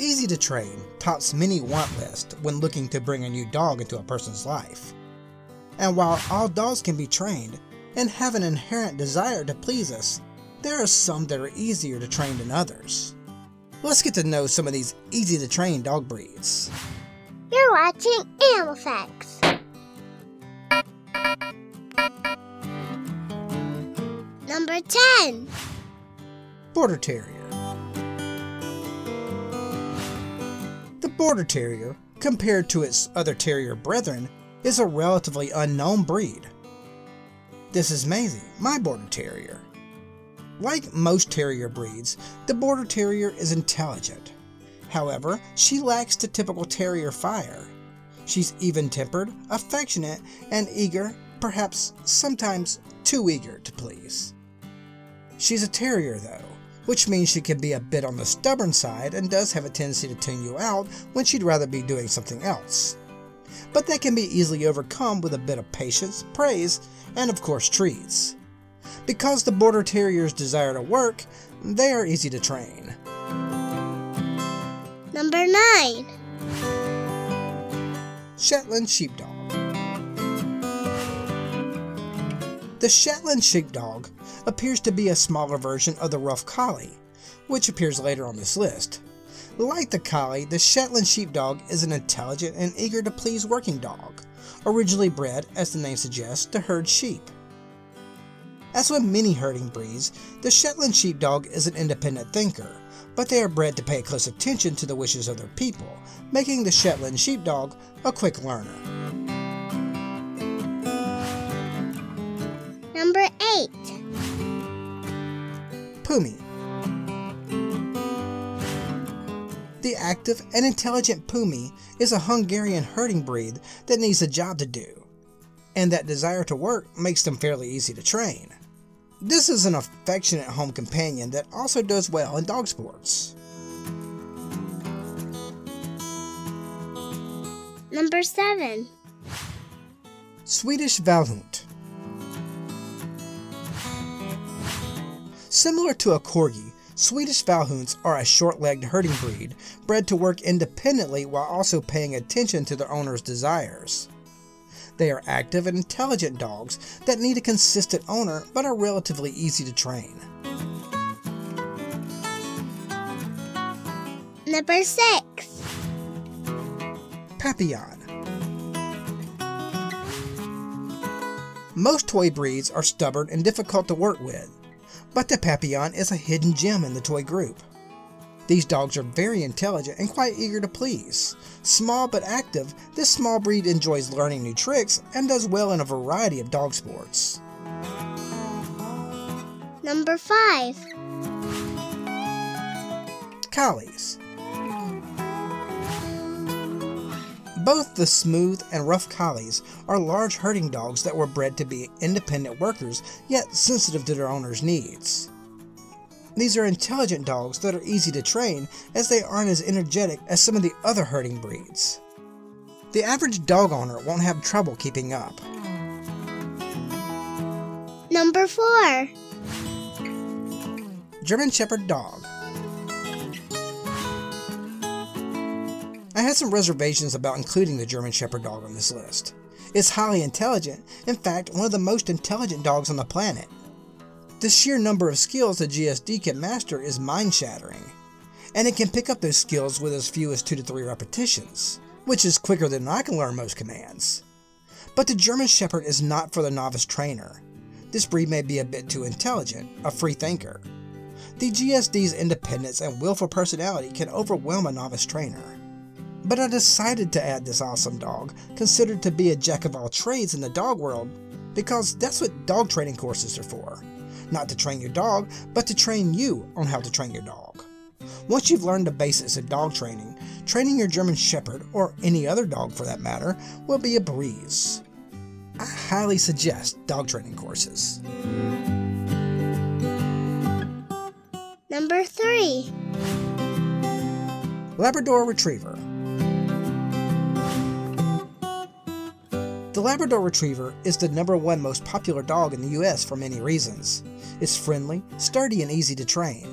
Easy to train tops many want lists when looking to bring a new dog into a person's life. And while all dogs can be trained and have an inherent desire to please us, there are some that are easier to train than others. Let's get to know some of these easy to train dog breeds. You're watching Animal Facts. Number 10 Border Terrier. Border Terrier, compared to its other terrier brethren, is a relatively unknown breed. This is Maisie, my Border Terrier. Like most terrier breeds, the Border Terrier is intelligent. However, she lacks the typical terrier fire. She's even tempered, affectionate, and eager, perhaps sometimes too eager to please. She's a terrier though, which means she can be a bit on the stubborn side and does have a tendency to tune you out when she'd rather be doing something else. But that can be easily overcome with a bit of patience, praise, and of course treats. Because the Border Terriers desire to work, they are easy to train. Number 9 Shetland Sheepdog. The Shetland Sheepdog appears to be a smaller version of the Rough Collie, which appears later on this list. Like the Collie, the Shetland Sheepdog is an intelligent and eager to please working dog, originally bred, as the name suggests, to herd sheep. As with many herding breeds, the Shetland Sheepdog is an independent thinker, but they are bred to pay close attention to the wishes of their people, making the Shetland Sheepdog a quick learner. Pumi. The active and intelligent Pumi is a Hungarian herding breed that needs a job to do, and that desire to work makes them fairly easy to train. This is an affectionate home companion that also does well in dog sports. Number 7 Swedish Vallhund. Similar to a Corgi, Swedish Vallhunds are a short-legged herding breed, bred to work independently while also paying attention to their owner's desires. They are active and intelligent dogs that need a consistent owner but are relatively easy to train. Number 6 Papillon. Most toy breeds are stubborn and difficult to work with, but the Papillon is a hidden gem in the toy group. These dogs are very intelligent and quite eager to please. Small but active, this small breed enjoys learning new tricks and does well in a variety of dog sports. Number 5 Collies. Both the smooth and rough collies are large herding dogs that were bred to be independent workers yet sensitive to their owner's needs. These are intelligent dogs that are easy to train as they aren't as energetic as some of the other herding breeds. The average dog owner won't have trouble keeping up. Number 4 German Shepherd Dog. I had some reservations about including the German Shepherd dog on this list. It's highly intelligent, in fact, one of the most intelligent dogs on the planet. The sheer number of skills the GSD can master is mind shattering, and it can pick up those skills with as few as 2 to 3 repetitions, which is quicker than I can learn most commands. But the German Shepherd is not for the novice trainer. This breed may be a bit too intelligent, a free thinker. The GSD's independence and willful personality can overwhelm a novice trainer. But I decided to add this awesome dog, considered to be a jack of all trades in the dog world, because that's what dog training courses are for. Not to train your dog, but to train you on how to train your dog. Once you've learned the basics of dog training, training your German Shepherd, or any other dog for that matter, will be a breeze. I highly suggest dog training courses. Number 3 Labrador Retriever. The Labrador Retriever is the number one most popular dog in the US for many reasons. It's friendly, sturdy, and easy to train.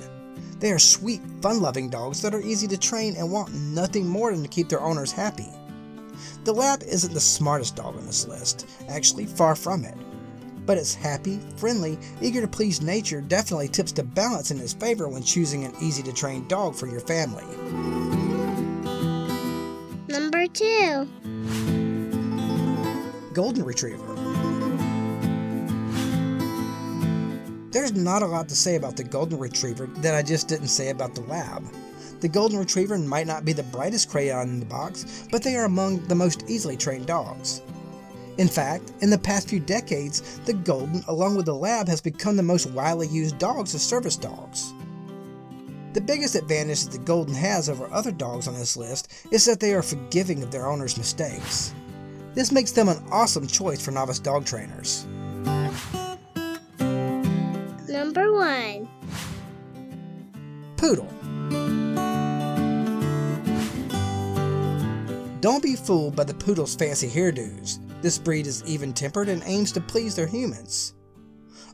They are sweet, fun loving dogs that are easy to train and want nothing more than to keep their owners happy. The Lab isn't the smartest dog on this list, actually, far from it. But its happy, friendly, eager to please nature definitely tips the balance in its favor when choosing an easy to train dog for your family. Number 2. Golden Retriever. There's not a lot to say about the Golden Retriever that I just didn't say about the Lab. The Golden Retriever might not be the brightest crayon in the box, but they are among the most easily trained dogs. In fact, in the past few decades, the Golden, along with the Lab, has become the most widely used dogs as service dogs. The biggest advantage that the Golden has over other dogs on this list is that they are forgiving of their owner's mistakes. This makes them an awesome choice for novice dog trainers. Number 1. Poodle. Don't be fooled by the poodle's fancy hairdos. This breed is even tempered and aims to please their humans.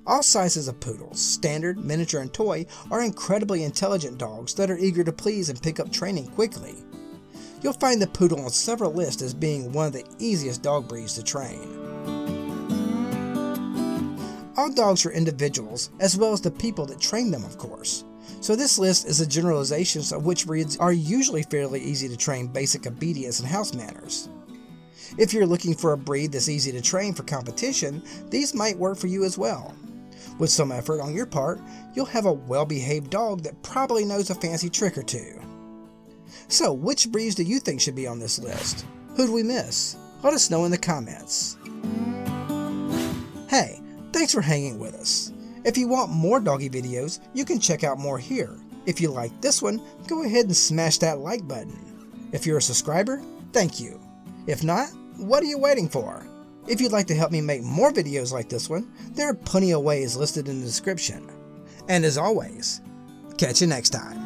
All sizes of poodles, standard, miniature, and toy, are incredibly intelligent dogs that are eager to please and pick up training quickly. You'll find the poodle on several lists as being one of the easiest dog breeds to train. All dogs are individuals, as well as the people that train them, of course. So this list is a generalization of which breeds are usually fairly easy to train basic obedience and house manners. If you're looking for a breed that's easy to train for competition, these might work for you as well. With some effort on your part, you'll have a well-behaved dog that probably knows a fancy trick or two. So, which breeds do you think should be on this list? Who'd we miss? Let us know in the comments. Hey, thanks for hanging with us. If you want more doggy videos, you can check out more here. If you like this one, go ahead and smash that like button. If you're a subscriber, thank you. If not, what are you waiting for? If you'd like to help me make more videos like this one, there are plenty of ways listed in the description. And as always, catch you next time.